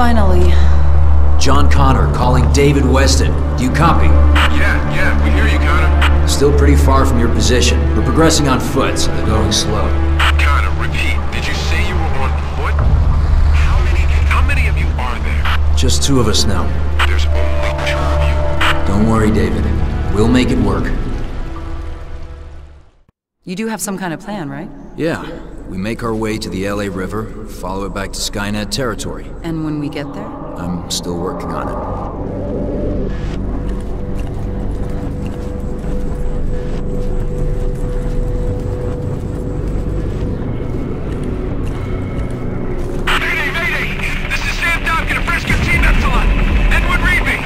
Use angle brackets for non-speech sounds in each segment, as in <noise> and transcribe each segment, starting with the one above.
Finally. John Connor calling David Weston. Do you copy? Yeah, yeah, we hear you, Connor. Still pretty far from your position. We're progressing on foot, so they're going slow. Connor, repeat. Did you say you were on foot? How many, how many of you are there? Just two of us now. There's only two of you. Don't worry, David. We'll make it work. You do have some kind of plan, right? Yeah. We make our way to the LA River, follow it back to Skynet territory. And when we get there? I'm still working on it. Mayday, mayday! This is Sam Dobkin of Rescue Team Epsilon. Edward, read me.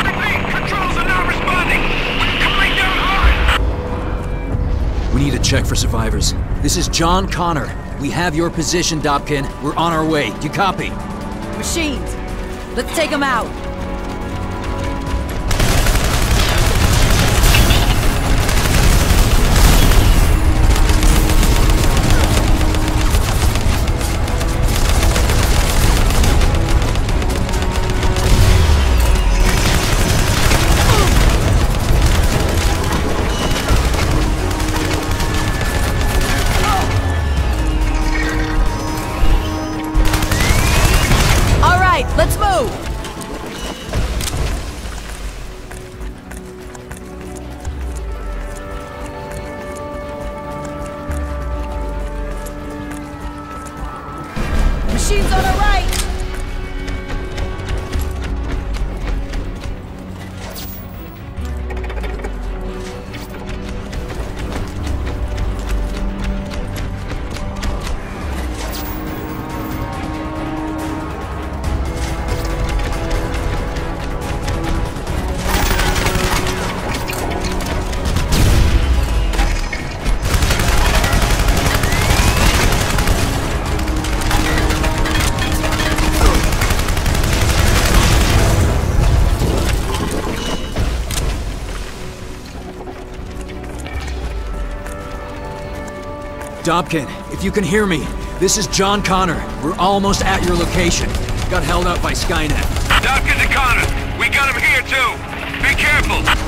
Repeat, controls are not responding. We're coming down hard. We need to check for survivors. This is John Connor. We have your position, Dobkin. We're on our way. Do you copy? Machines! Let's take them out! Dobkin, if you can hear me, this is John Connor. We're almost at your location. Got held up by Skynet. Dobkin to Connor. We got him here, too. Be careful.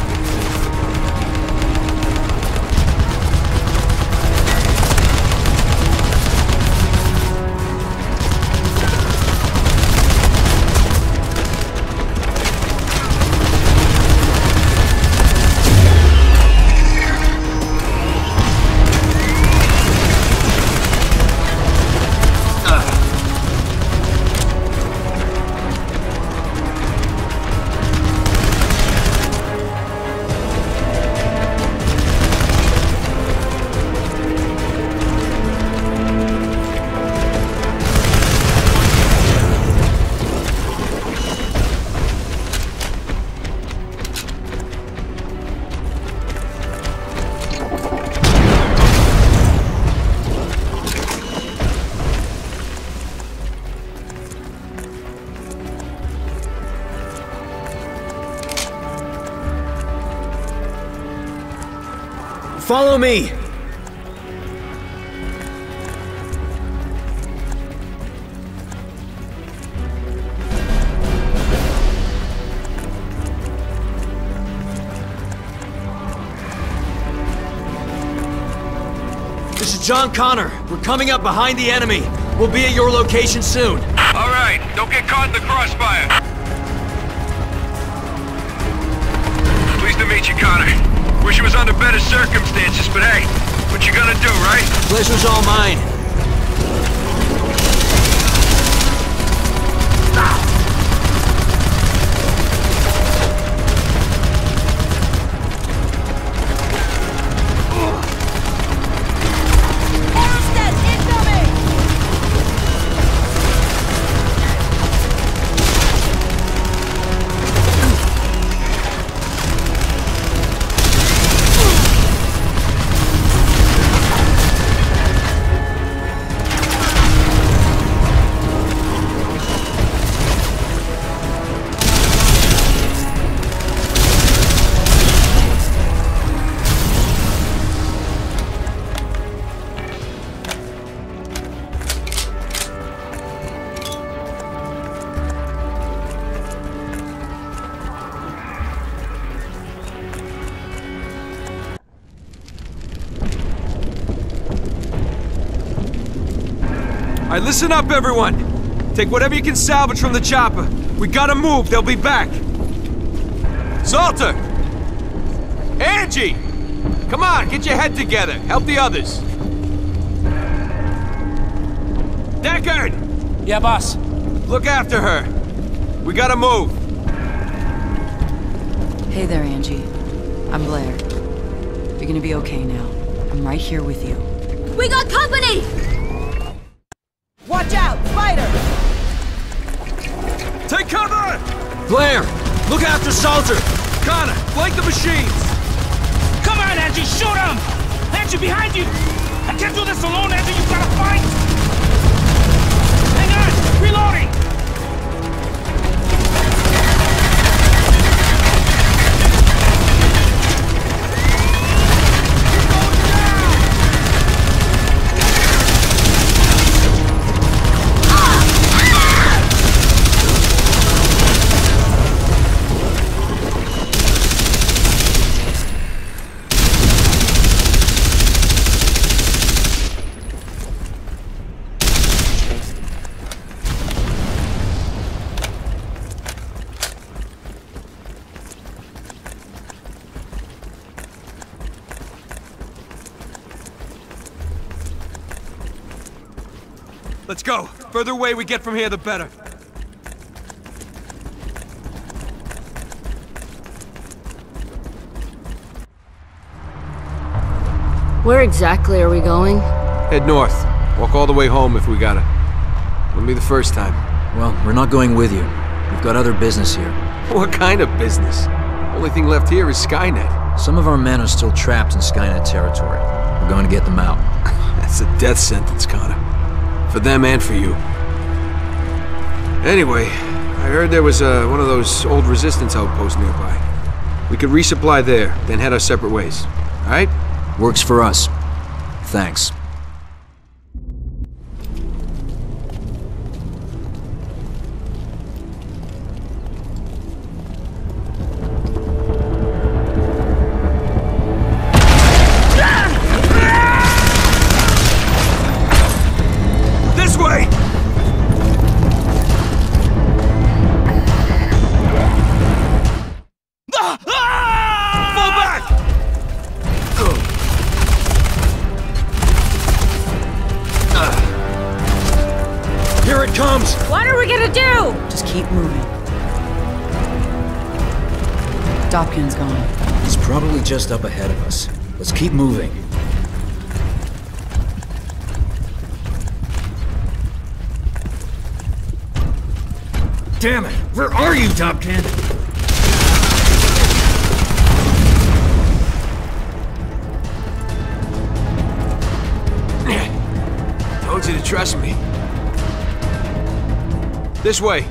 Follow me! This is John Connor. We're coming up behind the enemy. We'll be at your location soon. All right, don't get caught in the crossfire. Pleased to meet you, Connor. Wish it was under better circumstances, but hey, what you gonna do, right? Pleasure's all mine. Alright, listen up, everyone. Take whatever you can salvage from the chopper. We gotta move, they'll be back. Salter! Angie! Come on, get your head together. Help the others. Deckard! Yeah, boss. Look after her. We gotta move. Hey there, Angie. I'm Blair. You're gonna be okay now. I'm right here with you. We got company! Watch out! Spider! Take cover! Blair! Look after Salter! Connor, flank the machines! Come on, Angie, shoot him! Angie, behind you! I can't do this alone, Angie, you gotta fight! Hang on! Reloading! Let's go. Further away we get from here, the better. Where exactly are we going? Head north. Walk all the way home if we gotta. Wouldn't be the first time. Well, we're not going with you. We've got other business here. What kind of business? Only thing left here is Skynet. Some of our men are still trapped in Skynet territory. We're going to get them out. <laughs> That's a death sentence, Connor. For them and for you. Anyway, I heard there was uh, one of those old resistance outposts nearby. We could resupply there, then head our separate ways. Alright? Works for us. Thanks. Dobkin's gone. He's probably just up ahead of us. Let's keep moving. Damn it! Where are you, Dobkin? Told you to trust me. This way.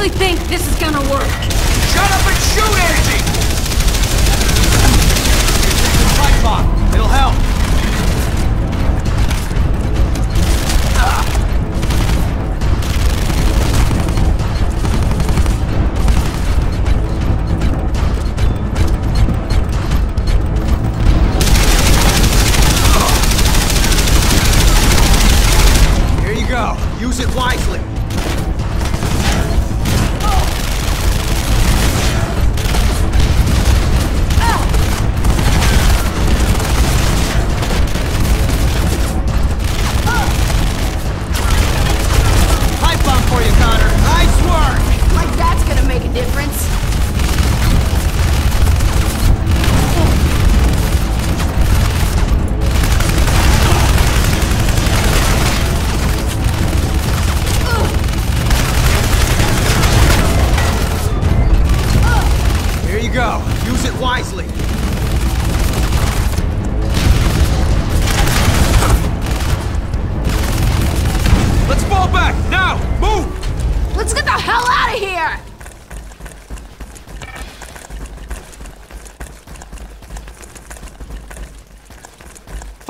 Seriously think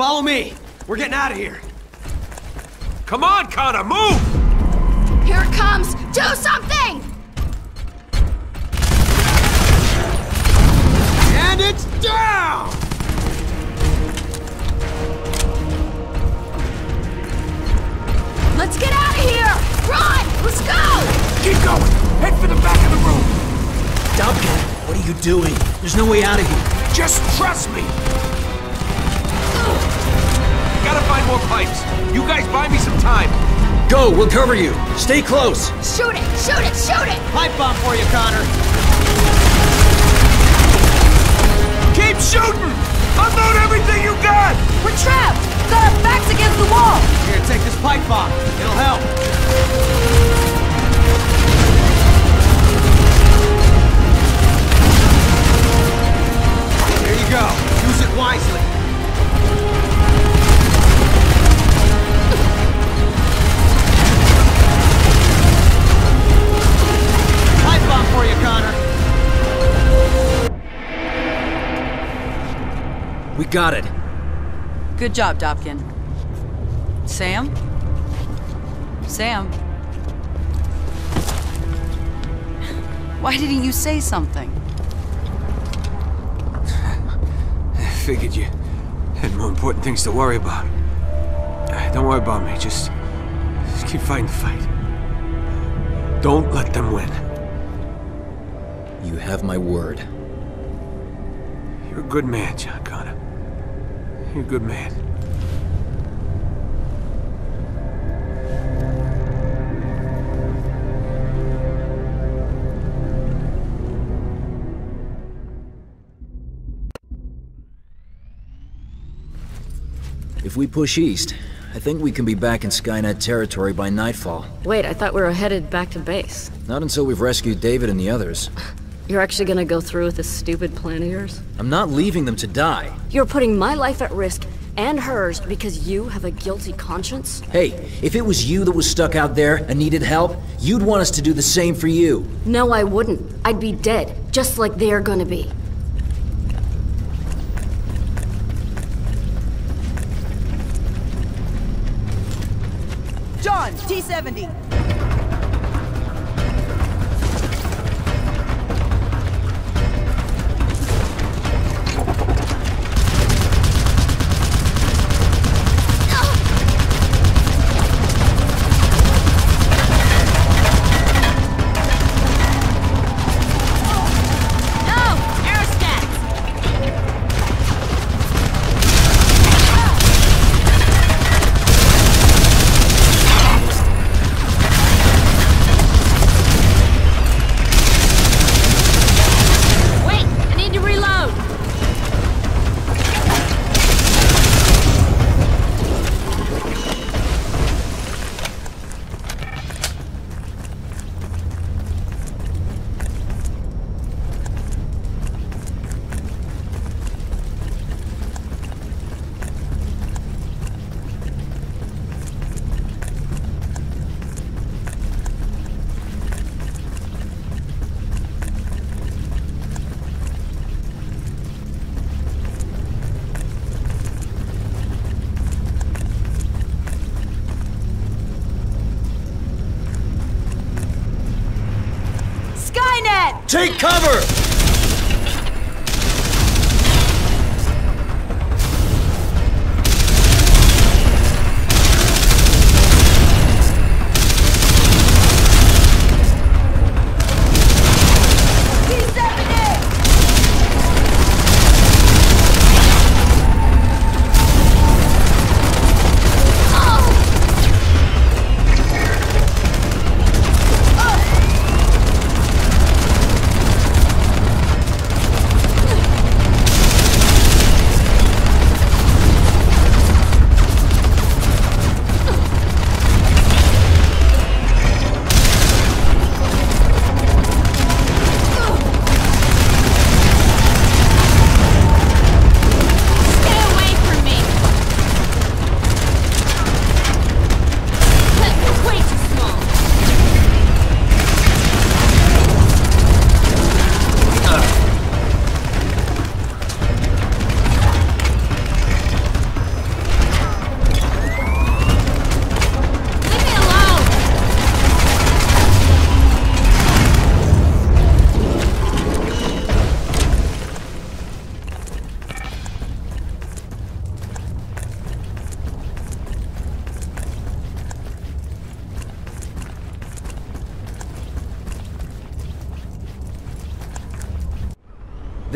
Follow me. We're getting out of here. Come on, Connor, move! Here it comes! Do something! And it's down! Let's get out of here! Run! Let's go! Keep going! Head for the back of the room! Dobkin, what are you doing? There's no way out of here. Just trust me! Gotta find more pipes. You guys buy me some time. Go, we'll cover you. Stay close. Shoot it! Shoot it! Shoot it! Pipe bomb for you, Connor. Keep shooting! Unload everything you got! We're trapped! Got our backs against the got it. Good job, Dobkin. Sam? Sam? Why didn't you say something? I figured you had more important things to worry about. Uh, Don't worry about me. Just, just keep fighting the fight. Don't let them win. You have my word. You're a good man, John Connor. You're a good man. If we push east, I think we can be back in Skynet territory by nightfall. Wait, I thought we were headed back to base. Not until we've rescued David and the others. <laughs> You're actually gonna go through with this stupid plan of yours? I'm not leaving them to die. You're putting my life at risk and hers because you have a guilty conscience? Hey, if it was you that was stuck out there and needed help, you'd want us to do the same for you. No, I wouldn't. I'd be dead, just like they're gonna be. John, T-70. Take cover!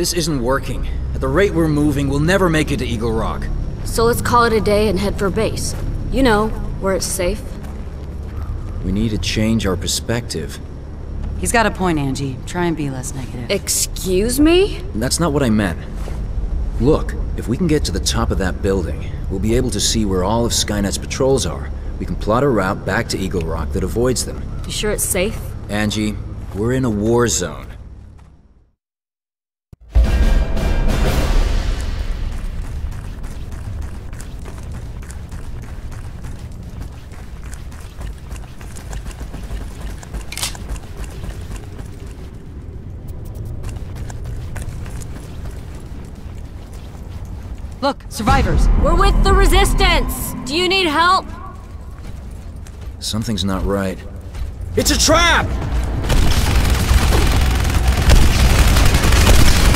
This isn't working. At the rate we're moving, we'll never make it to Eagle Rock. So let's call it a day and head for base. You know, where it's safe. We need to change our perspective. He's got a point, Angie. Try and be less negative. Excuse me? That's not what I meant. Look, if we can get to the top of that building, we'll be able to see where all of Skynet's patrols are. We can plot a route back to Eagle Rock that avoids them. You sure it's safe? Angie, we're in a war zone. Do you need help? Something's not right. It's a trap!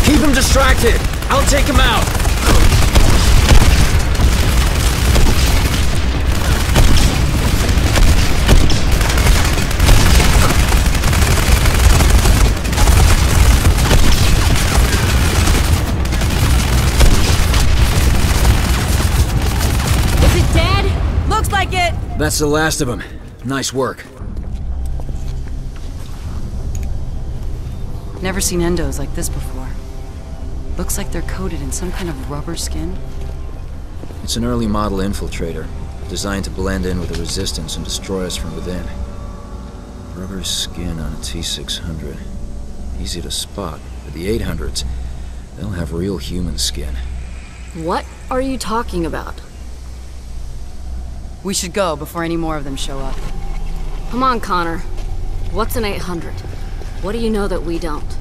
Keep him distracted! I'll take him out! That's the last of them. Nice work. Never seen endos like this before. Looks like they're coated in some kind of rubber skin. It's an early model infiltrator, designed to blend in with the resistance and destroy us from within. Rubber skin on a T-600. Easy to spot, but the 800s, they'll have real human skin. What are you talking about? We should go before any more of them show up. Come on, Connor. What's an 800? What do you know that we don't?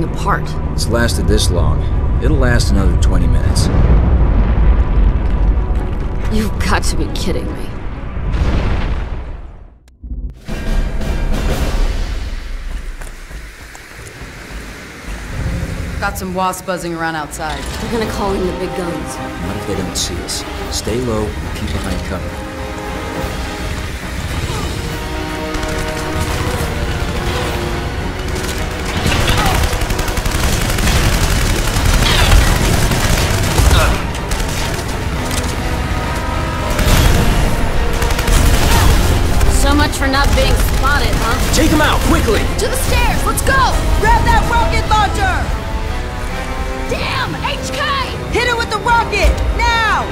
Falling apart. It's lasted this long. It'll last another 20 minutes. You've got to be kidding me. Got some wasps buzzing around outside. They're gonna call in the big guns. Not if they don't see us. Stay low and keep behind cover. For not being spotted, huh? Take him out, quickly! To the stairs! Let's go! Grab that rocket launcher! Damn! HK! Hit it with the rocket! Now!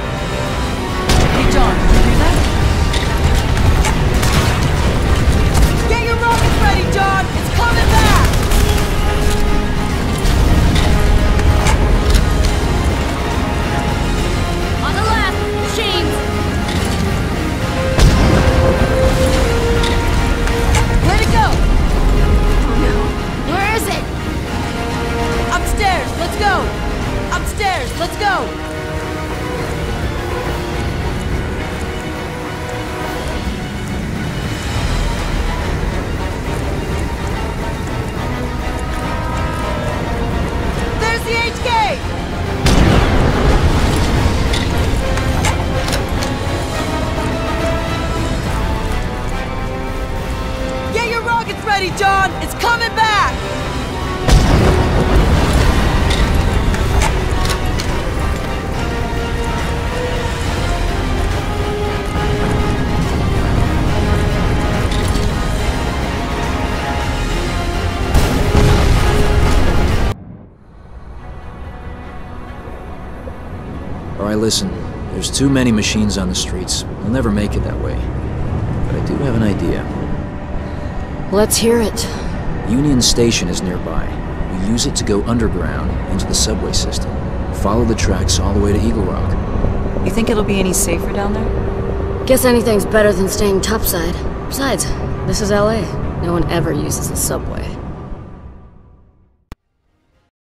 Coming back! Alright, listen. There's too many machines on the streets. We'll never make it that way. But I do have an idea. Let's hear it. Union Station is nearby. We use it to go underground into the subway system. Follow the tracks all the way to Eagle Rock. You think it'll be any safer down there? Guess anything's better than staying topside. Besides, this is LA. No one ever uses the subway.